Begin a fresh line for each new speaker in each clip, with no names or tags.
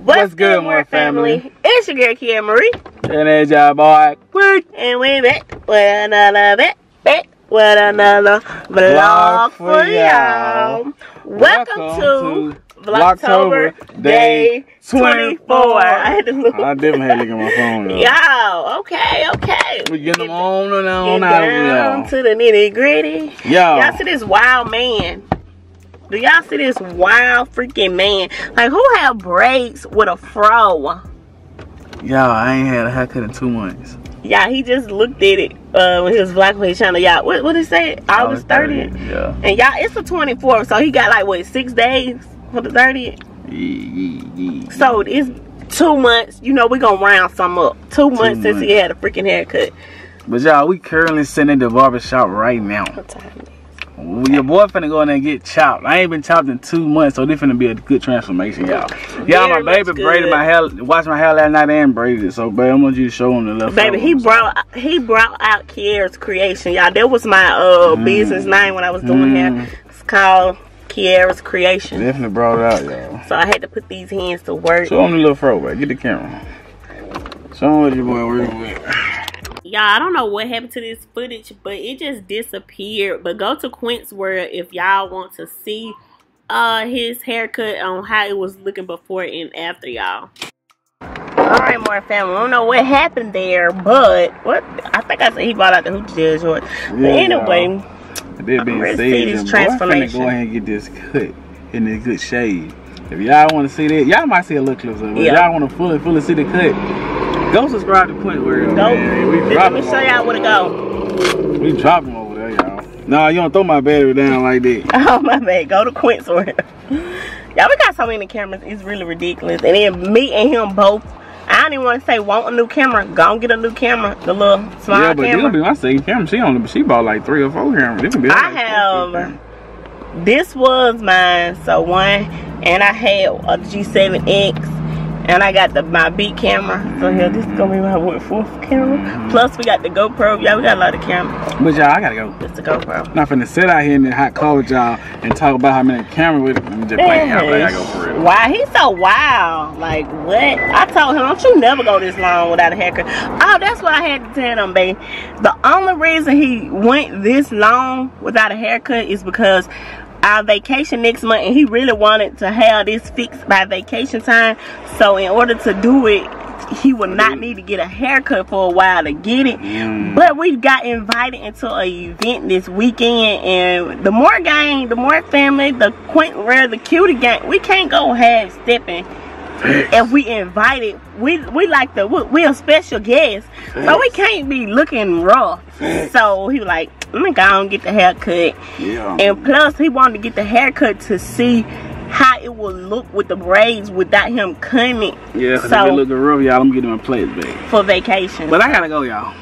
What's, What's good, Moore family? family? It's your girl, Kyerra Marie.
And it's your boy, Quint.
And we back with another bit, back with another vlog, for y'all. Welcome, Welcome, to, to Vlogtober Day 24. 24. I had to look.
I definitely had to look at my phone.
Y'all, okay, okay.
We get them on and on
out down to the nitty gritty. Y'all see this wild man do y'all see this wild freaking man? Like, who have braids with a fro?
Y'all, I ain't had a haircut in two months.
Yeah, he just looked at it uh, when he was vlogging his channel. Y'all, what what did he say? August 30th. 30th.
Yeah.
And y'all, it's the 24th, so he got like what six days for the 30th.
Yeah,
So it's two months. You know, we gonna round some up. Two, two months, months since he had a freaking haircut.
But y'all, we currently sitting in the barbershop right now. Your boy finna go in there and get chopped. I ain't been chopped in two months, so this finna be a good transformation, y'all. Y'all, my baby braided my hair, watched my hair last night and braided it. So, baby, I want you to show him the left.
Baby, he brought he brought out Kyerra's creation, y'all. That was my uh mm. business name when I was doing mm. hair. It's called Kyerra's creation.
Definitely brought it out, y'all.
So I had to put these hands to work.
Show him the little fro. Get the camera. Show him what your boy working with
y'all i don't know what happened to this footage but it just disappeared. But go to quint's world if y'all want to see uh his haircut on how it was looking before and after y'all. All right Moore family i don't know what happened there but what i think i said he bought out the hoochie jail short yeah, but anyway
they're being saved transformation go ahead and get this cut in a good shade. If y'all want to see that y'all might see a little closer but y'all want to fully fully see the cut Go subscribe to Quint World. Go. Man. We
Let me show y'all where to go.
We drop them over there, y'all. Nah, you don't throw my battery down like that.
Oh, my bad. Go to Quint's World. Y'all, we got so many cameras. It's really ridiculous. And then me and him both. I don't even want to say want a new camera. Go and get a new camera. The little small
Yeah, but
camera.
this be my second camera. She only she bought like three or four cameras. This be
I like have. This was mine. So one, and I have a G7X and I got the my beat camera. So here, this is gonna be my what, fourth camera. Plus we got the GoPro. Yeah, we got a lot of cameras.
But y'all, I gotta go.
It's the GoPro.
Not finna sit out here in the hot cold, y'all and talk about how many cameras with me. Just playing out, I gotta go for real.
Why he's so wild? Like what? I told him, don't you never go this long without a haircut. Oh, that's what I had to tell him, baby. The only reason he went this long without a haircut is because our vacation next month and he really wanted to have this fixed by vacation time so in order to do it he would not need to get a haircut for a while to get it mm. but we got invited into an event this weekend and the Moore gang the Moore family the quaint rare the cutie gang we can't go half stepping if we invited we we like the we, are special guests so we can't be looking rough. So he was like let me go and get the haircut.
Yeah.
And plus he wanted to get the haircut to see how it will look with the braids without him it
yeah so it looking rough y'all i'm getting my place back.
For vacation.
But i gotta go y'all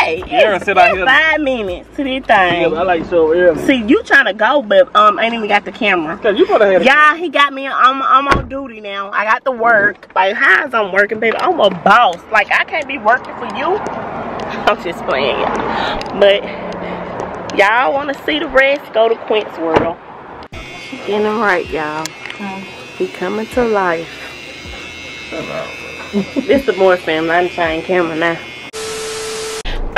Hey, it's, sit out here. five minutes to this thing.
Yeah, I like early.
See, you trying to go, but um, ain't even got the camera.
Cause you put ahead.
Yeah, he got me. I'm I'm on duty now. I got to work. Like, how's I'm working, baby? I'm a boss. Like, I can't be working for you. I'm just playing, y'all. But y'all want to see the rest? Go to Quint's World. Getting right, y'all. He coming to life. this the Moore family. I'm trying camera now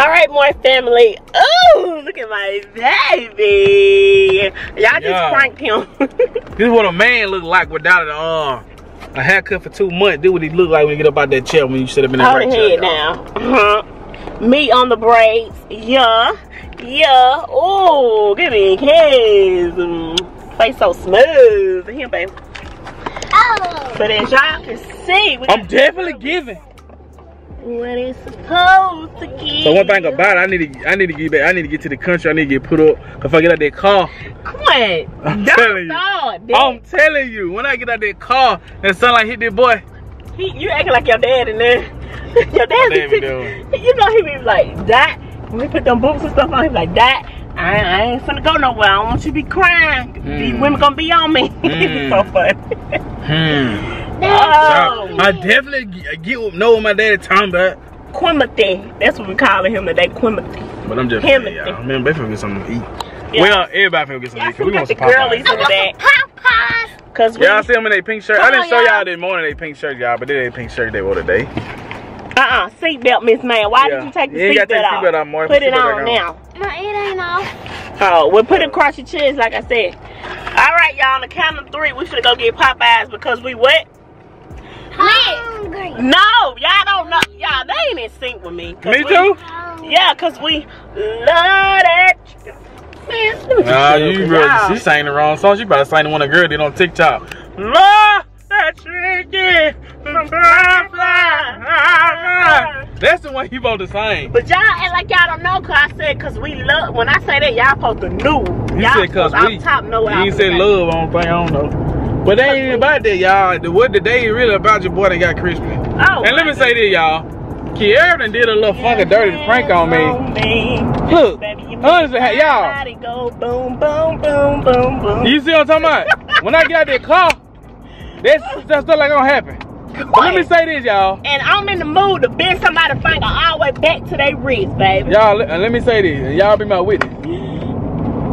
all right Moore family. Oh look at my baby. Y'all just yeah. pranked him.
This is what a man look like without a uh, a haircut for two months. This what he look like when you get up out that chair when you sit up in that right chair.
now. Uh -huh. me on the braids. Yeah. Yeah. Oh give me a kiss. Mm, face so smooth. Here baby oh. but as y'all can see
i'm definitely giving
what it's supposed to give.
So one thing about it, I need to I need to get back. I need to get to the country. I need to get put up. If I get out that car,
quit. I'm Don't telling you.
I'm telling you. When I get out that car and sunlight hit that boy.
He, you acting like your dad in there. your dad be. You know he be like that. When we put them boots and stuff on, he be like that. I, I ain't finna go nowhere. I don't want you to be crying. Mm. These women gonna be on me. Mm. so funny.
hmm. No. I definitely get know what my daddy talking about.
Quimothy. That's what we calling him today, Quimothy.
But I'm just playing, y'all. Man, they finna get something to eat. Yeah. Well, everybody finna get something to eat. We want some
girlies in the back. Cause
y'all see them in their pink shirt. I didn't show y'all this morning they pink shirt, y'all, but they ain't pink shirt they wore today.
Uh-uh, seatbelt, Miss Man. Why yeah. did you take the seatbelt off? Seat off put it on now.
My it ain't off.
Oh, we'll put it across your chest, like I said. All right, y'all. On the count of three, we should go get Popeyes because we wet.
Hungry.
No, y'all don't know. Y'all, they ain't in sync with me.
Me we, too.
Yeah, cause we love that chicken.
Man, nah, you really, she sang the wrong song. She about to sing the one a girl did on TikTok. Love that chicken. That's the one he supposed to sing.
But y'all act like y'all don't know cause I said cause we love when I say that y'all supposed to know.
You said cause we top know You ain't said love, I don't think I don't know. But they ain't even about that, y'all. What the day really about your boy that got crispy. Oh, and let me say this, y'all. Kyerra did a little funky dirty prank on me. Look, honestly, y'all.
Go boom, boom, boom, boom, boom.
You see what I'm talking about? when I get out that car, that's, that's stuff like gonna happen. But let me say this, y'all.
And I'm in the mood to bend somebody's finger all the way back to their wrist, baby.
Y'all, let, let me say this, y'all be my witness.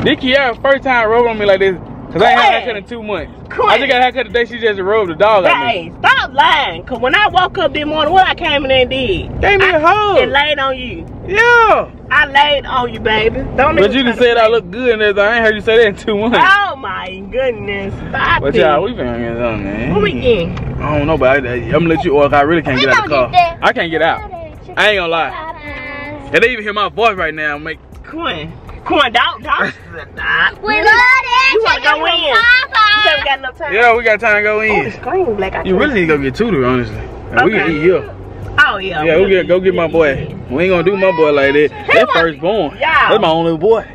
This Kyerra first time rubbing on me like this, Cause I ain't had a haircut in two months. Quit. I just got a haircut today. She just rubbed the dog at me.
stop lying. Cause when I woke up this morning, what I came in and did?
Gave me I, a hug.
And laid on you.
Yeah.
I laid on you, baby. Don't.
But you just said I look good and everything. I ain't heard you say that in two months.
Oh my goodness! Stop
but y'all, we been hanging on, man.
What we in?
I don't know, but I, am gonna let you walk. I really can't get out of the car. I can't get out. I ain't gonna lie. And they even hear my voice right now. Make
Quint. Quint, don't, don't.
we love it.
You wanna go in? You said we got enough time.
Yeah, we got time to go oh, in.
Oh, the screen black.
you really need to go get Tudor, honestly. Okay. We can eat here.
Oh yeah.
Yeah, we get go get my boy. We ain't gonna do my boy like that. That first born. Yeah. That's my only boy.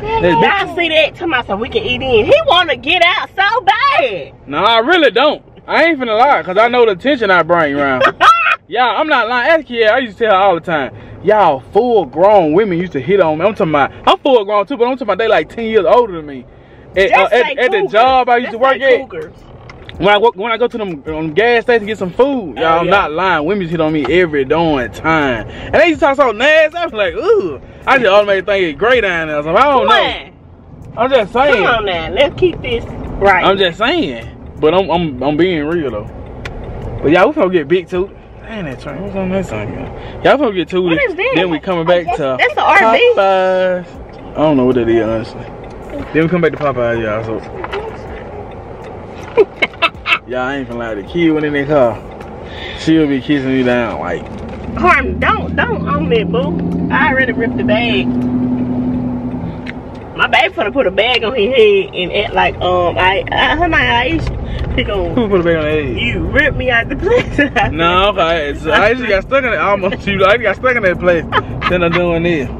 Y'all see that to myself, we can eat in. He wanna get out so bad.
No, I really don't. I ain't finna lie, cause I know the tension I bring around. Y'all, I'm not lying. Ask kid, I used to tell her all the time. Y'all full grown women used to hit on me. I'm talking about, I'm full grown too, but I'm talking about they like 10 years older than me. At, uh, at, at the job I used to work at. Cougars. When I when I go to them, them gas station to get some food, y'all, oh, yeah. I'm not lying. Women hit on me every darn time, and they used to talk so nasty. I was like, ooh, I just automatically think it's great down there. So I don't know. I'm just saying.
Come on now, let's keep this right.
I'm just saying, but I'm I'm I'm being real though. But y'all, we gonna get big too. Man, that train. What's on that song? Y'all gonna get to it. Then we coming back to
that's the RV.
Popeyes. I don't know what that is honestly. Then we come back to Popeyes, y'all. So. Y'all ain't gonna lie, the kid went in the car. She'll be kissing me down like.
Harm, don't, don't own me, boo. I already ripped the bag. My baby finna put a bag on his head and act like, um, I, I her name Aisha. He gon'
Who put a bag on his head?
You ripped me out the place.
no, okay. So I just got stuck in it. Almost, you, I got stuck in that place. then I'm doing this.
we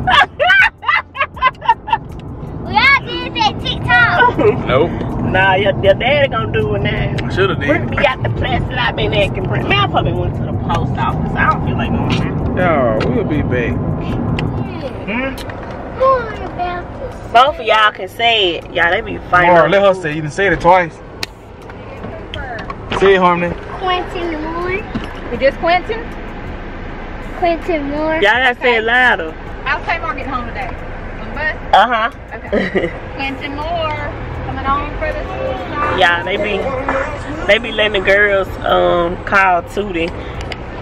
all did that TikTok.
nope.
Nah, your, your daddy gonna do it now.
Should've did.
Bring me out the place that I've been acting. Man, I probably went to the post office. I don't feel like going
there. Yo, we'll be back.
Hmm? More about this.
Both of y'all can say it. Y'all, they be fighting.
Or let her say it. You can say it twice. Say it, Harmony.
Quentin Moore.
You just Quentin?
Quentin Moore.
Y'all gotta okay. say it louder.
How's Tamar get home today? On the bus?
Uh-huh.
Okay. Quentin Moore. Coming on for the school.
Yeah, they be they be letting the girls um call Tootie.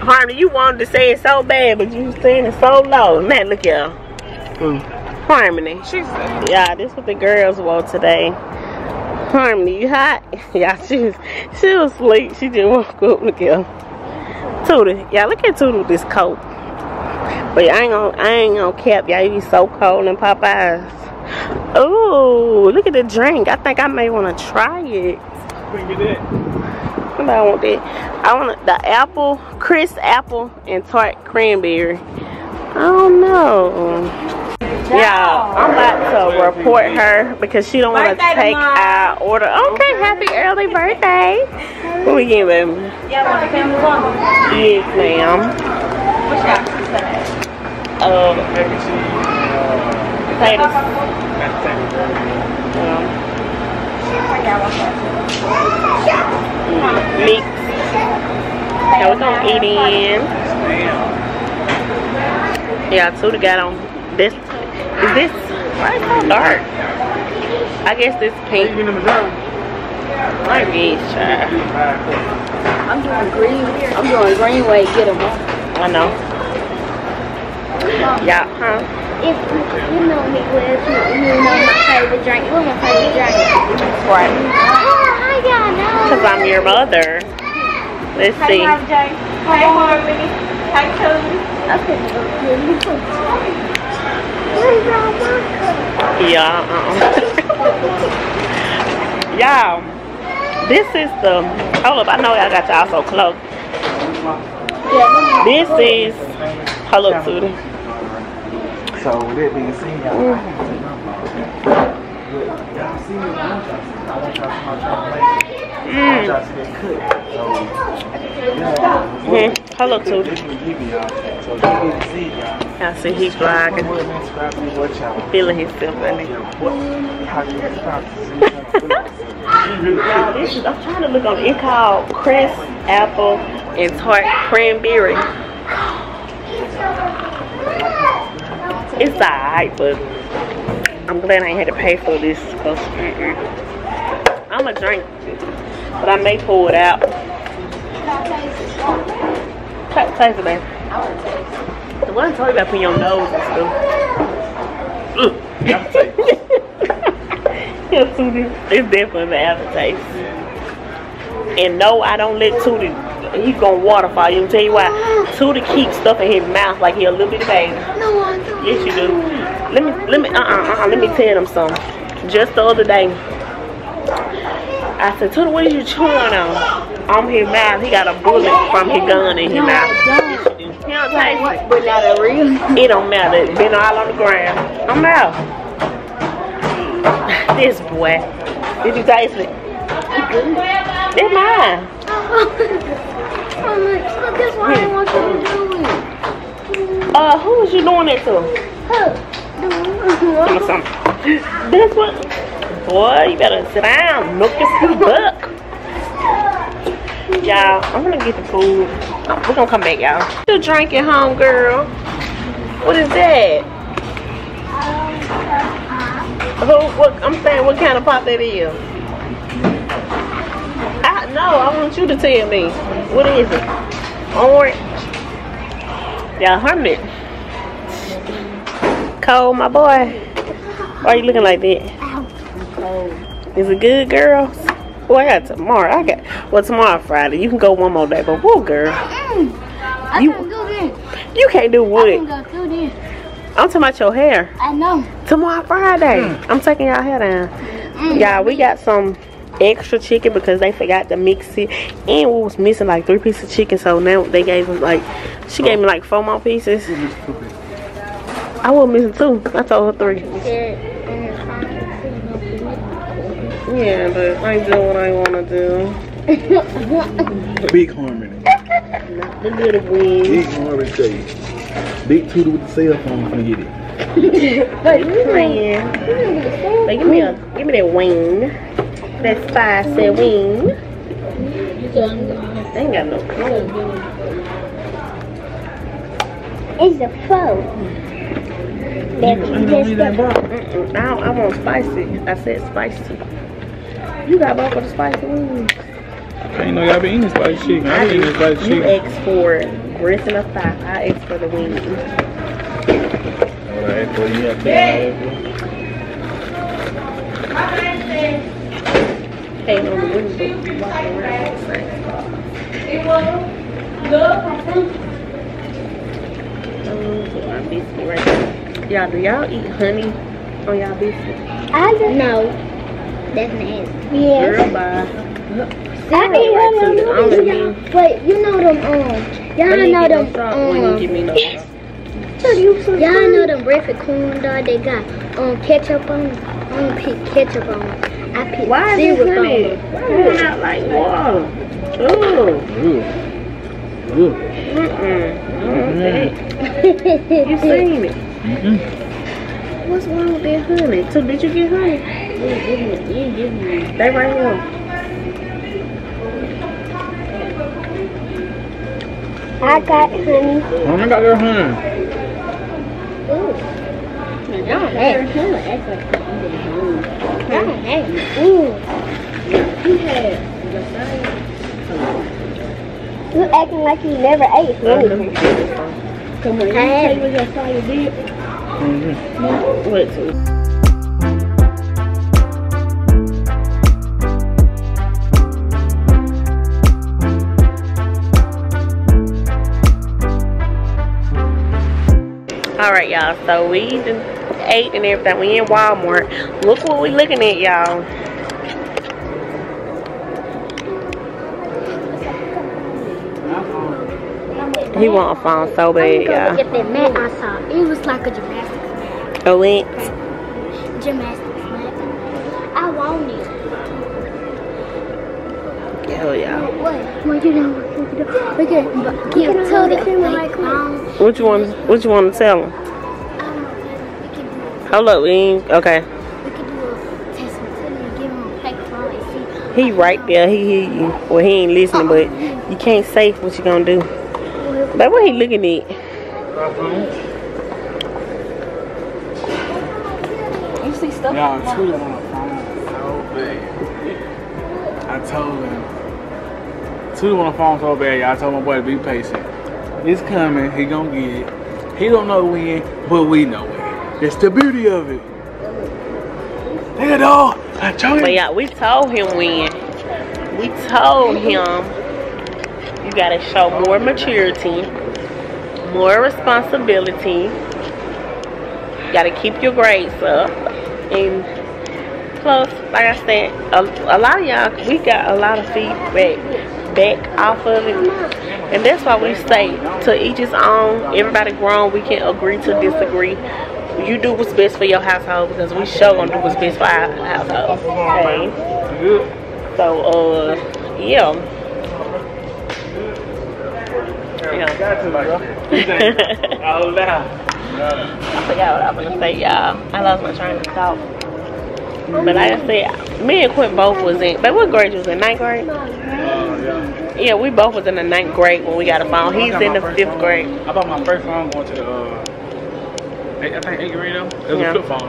Harmony, you wanted to say it so bad, but you was saying it so low. Man, look y'all. Mm. Harmony.
She said.
Yeah, this what the girls wore today. Harmony, you hot? Yeah, she was she was asleep. She just woke up. Look y'all. Tootie, yeah, look at Tootie with this coat. But I ain't gonna I ain't gonna cap y'all. You be so cold in Popeyes. Oh, look at the drink. I think I may want to try it.
Get it. in.
I want that. I want the apple, crisp apple, and tart cranberry. I don't know. Yeah, I'm about to report her because she don't want to take our order. Okay, happy early birthday. What we getting, baby?
Yeah, want a family bundle?
Yes, ma'am. Uh, potatoes. Um, mix. Now we're gonna eat in. Yeah, Tuda got on this. Is this why is it so dark? I guess this pink. My geez, child.
I'm doing green. I'm doing green way. Get them.
I know. Yeah, huh?
If you know me well, you know my favorite drink. What's my favorite drink?
Right.
Oh, how y'all know?
Because I'm your mother. Let's see.
Jay. Hey, Harmony. Hey, Cody.
I
Yeah, uh-uh. y'all, this is the, hold up, I know y'all got y'all so close. This is, hold up, Tootie.
So with that being said, y'all, mm-hmm. Y'all I want.
Mm, hold up, Tootie.
this will give y'all. So you get to see.
I see he's
y'all.
feeling
subscribe to me?
Y'all, this is, I'm trying to look on, it called crisp apple and tart cranberry. It's alright, but I'm glad I ain't had to pay for this. Cause, mm-mm. I'm a drink, but I may pull it out. Ta- Taste it, babe. The one I told you about putting your nose and stuff. Ugh. Yeah, Tootie, it's definitely the aftertaste. And no, I don't let Tootie, he's gonna waterfall you. Tell you why. Tootie keeps stuff in his mouth like he a little bitty baby.
No, I don't.
Yes, you do. Let me, let me, uh, uh, uh, let me tell them something. Just the other day, I said, Tootie, what are you chewing on? On his mouth, he got a bullet from his gun in his mouth. He don't taste it.
But not a real.
It don't matter. It's been all on the ground. I'm out. This boy. Did you taste it? It's mine.
Like, so that's why I want you to do it.
Uh, who was you doing that to?
Huh.
That's what. Boy, you better sit down. Look at the buck. Y'all, I'm gonna get the food. We're gonna come back, y'all. You drinking, home girl? What is that? Who? What? I'm saying, what kind of pop that is? I no. I want you to tell me. What is it? Orange. Y'all heard it. Cole, my boy. Why are you looking like that? Is it good, girls? Oh, I got tomorrow. I got well tomorrow Friday. You can go one more day, but whoa, girl, mm.
I
You-
can do this.
you can't do
I
what?
can go through this.
I'm talking about your hair.
I know.
Tomorrow Friday. I'm taking y'all hair down. Mm. Yeah, we got some extra chicken because they forgot to mix it, and we was missing like three pieces of chicken. So now they gave us like she gave me like four more pieces. I was missing two. I told her three. Yeah, but I ain't doing what I want to do.
Big harmony.
The little wing.
Big harmony say. Big Tudor with the cell phone. I'm gonna get it.
Playing. But give me a give me that wing. That spicy wing. They ain't got no clue.
It's a foe. That's
Mm-mm. I, want spicy. I said spicy. You got both of the spicy wings.
I ain't know y'all been eating spicy chicken. I been eating spicy
You
chicken.
asked for grits and a thigh. I asked for the wings.
Alright, boy, you have to
Hey, on the wings, but walking around the same spot. So our biscuit right there. Y'all, do y'all eat honey on y'all biscuit?
I don't know. That's nasty. Yes.
Girl, bye.
I eat one of
it. I don't
them. Wait, you know them, um, y'all know them,
salt, when you
um,
no
y'all know them breakfast corn dog they got, um, ketchup on them. I don't pick ketchup on them. I pick
Why is it
syrup on them.
Why is it not like water? Ooh.
Ooh. Ooh.
Mm-mm. Want. You seen it.
Mm-mm.
What's wrong with that honey? So did you get honey? They right here.
I got honey.
Oh, I got their honey. Ooh.
Y'all nasty. Y'all nasty. Ooh. You acting like you never ate food.
Come on, you tell me what your fire did. All right y'all. So we ate and everything. We in walmart. Look what we looking at y'all he want a phone so bad y'all
get that mat I saw it was like a gymnastics mat oh,
a link
gymnastics mat I want it
Hell yeah.
What? What you um, know? We can give to the fake phone.
What you want? What you want to tell him? Hold up, we ain't, okay.
We could do a test and give him a fake phone and
see. He right there. He hear you. Well, he ain't listening, uh-uh. but you can't say what you gonna do. But what he looking at?
You see stuff? Y'all, Twitter on the phone so bad. I told him. Tuda on the phone so bad, y'all. I told my boy to be patient. It's coming. He gonna get it. He don't know when, but we know when. That's the beauty of it. Look at dog. I told him.
But yeah, we told him when. We told him you gotta show more maturity, more responsibility. You gotta keep your grades up. And plus, like I said, a, a lot of y'all, we got a lot of feedback back off of it. And that's why we say to each his own. Everybody grown, we can agree to disagree. You do what's best for your household because we sure gonna do what's best for our household. Okay. So uh yeah. Yeah. I forgot what I was gonna say, y'all. I lost my train of thought. But I said, me and Quint both was in. But what grade was in? Ninth grade. Yeah, we both was in the ninth grade when we got a phone. He's in the fifth phone. grade.
I bought my first phone going to the, uh, I think eighth grade though. It was yeah. a flip phone.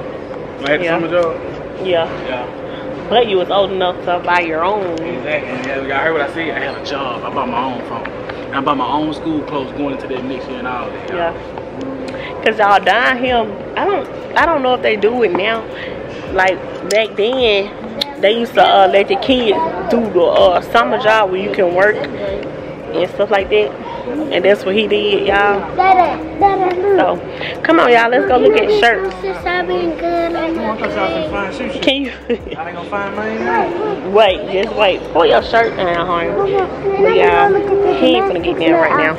I had the yeah. summer job.
Yeah. Yeah. But you was old enough to buy your own.
Exactly. Yeah, I heard what I said. I had a job. I bought my own phone. I bought my own school clothes going into that year and all that.
Yeah. Cause y'all down here, I don't, I don't know if they do it now. Like back then, they used to uh, let the kids do the uh, summer job where you can work and stuff like that. And that's what he did, y'all. So, come on, y'all. Let's go look at shirts. Can you? wait, just wait. Pull your shirt down, honey. y'all, he ain't gonna get down right now.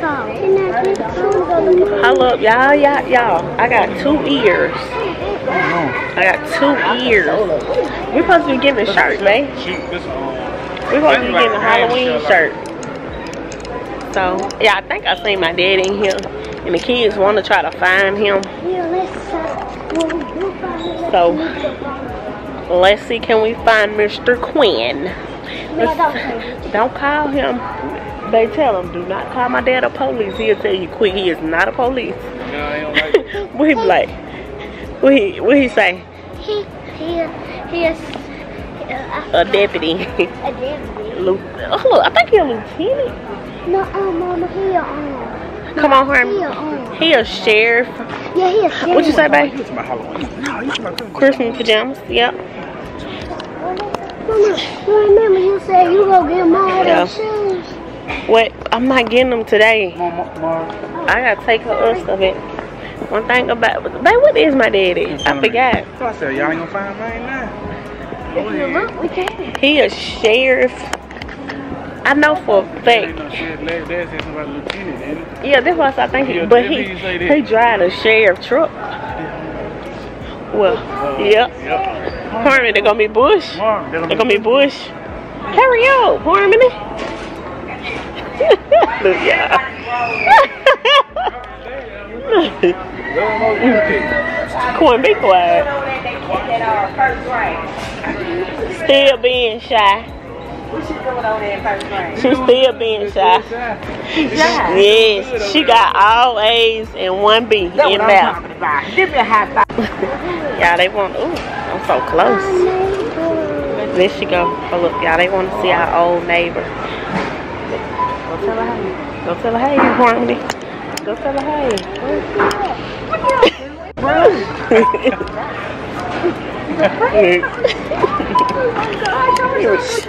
Up, y'all, y'all, y'all. I got two ears. I got two ears. We're supposed to be giving shirts, man. We're supposed to be getting a Halloween shirt. So, yeah, I think I seen my dad in here. And the kids want to try to find him. So, let's see, can we find Mr. Quinn? don't call him. They tell him, do not call my dad a police. He'll tell you quick, he is not a police. No, he don't like we like, what he, what he say?
He, he, he is
uh, a deputy.
a deputy.
Lu oh, I think he's a lieutenant.
No, um, mama, he a um.
Come on, Herm. He a, um, he a sheriff.
Yeah, he a sheriff.
What you say, babe? Christmas pajamas. Yep.
Mama, you remember you said you go get my yeah. shoes?
What? I'm not getting them today. Mama, mama. I gotta take her other stuff in. One thing about, babe, what is my daddy? I forgot.
So I said, y'all ain't gonna find mine now. If you look, we
can. He a sheriff. I know for a fact. Yeah, that's what I think. He, but he he drive a sheriff truck. Well, uh, yep. yep. Harmony, they're gonna be Bush. They're gonna be Bush. Carry on, Harmony. Look, yeah. Corn, be quiet. Still being shy. She's still being shy. Yes, she got all A's and one B in math.
Give me a high five.
yeah, they want. Ooh, I'm so close. There she go. Oh look, y'all, they want to see our old neighbor. Go tell her hey. Go tell her hey, Harmony. Go tell her hey.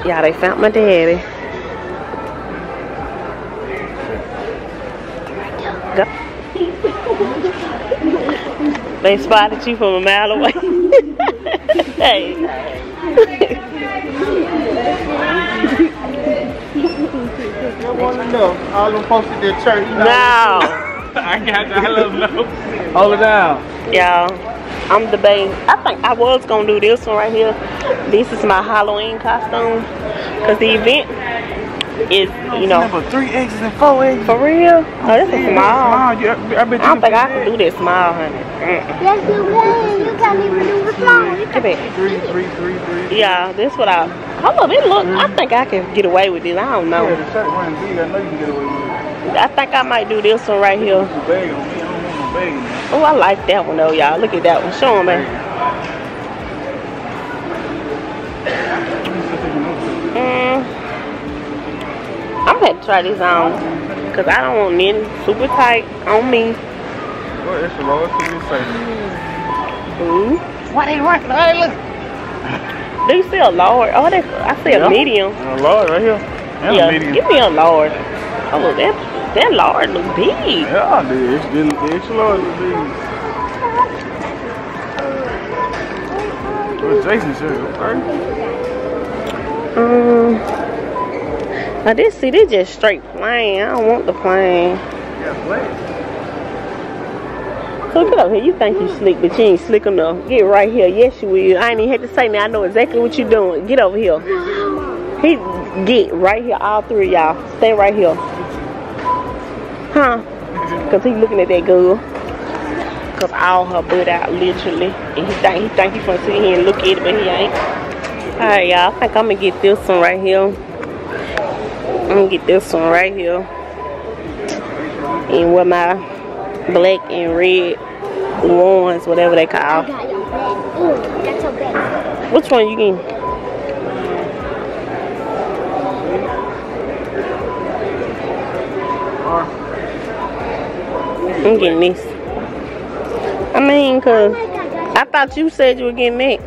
yeah, they found my daddy. Go. They spotted you from a mile away. hey.
I want to know. All them folks at that church.
No.
I got you. I love know. Hold it down.
Y'all, I'm debating. I think I was going to do this one right here. This is my Halloween costume. Because the event is, you know.
Number three X's and four X's.
For real? Oh, this is small. I, bet I don't think I can do this small, honey.
Yes, you can. You can't even do the small.
Give it. Three, three, three, three.
Yeah, this what I. Hold up, it look. I think I can get away with this. I don't know.
Yeah, the shirt running. I know you can get away with it.
I think I might do this one right here. Oh, I like that one though, y'all. Look at that one. Show them, man. Mm. I'm gonna try this on because I don't want any super tight on me.
What is the lowest you say?
Ooh.
Why they right there? Look.
Do you see a large? Oh, they, I see a medium.
A large right here. And
yeah,
a medium.
give me a large. Oh, look, that that large look big.
Yeah. It's, it's, it's large look big. What's Jason's?
Okay. Um. Now this, see, this just straight plain. I don't want the plain.
Yeah, plain.
So get up here. You think you slick, but you ain't slick enough. Get right here. Yes, you will. I ain't even had to say now. I know exactly what you're doing. Get over here. He get right here. All three of y'all. Stay right here. Huh? Because he looking at that girl. Because all her butt out, literally. And he think he think he finna sit here and look at it, but he ain't. Alright, y'all. I think I'm to get this one right here. I'm gonna get this one right here. And with my black and red ones, whatever they call. Which one you getting? I'm getting this. I mean, cause I thought you said you were getting that.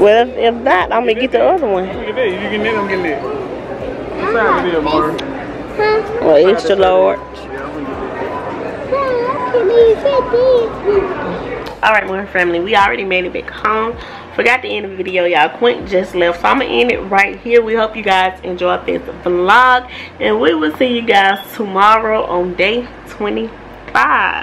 Well, if, if not, I'm gonna get the other one.
You at that. You getting it, I'm getting it.
Well, extra large. Alright, Moore family. We already made it back home. Forgot to end the video, y'all. Quint just left. So I'm going to end it right here. We hope you guys enjoyed this vlog. And we will see you guys tomorrow on day 25.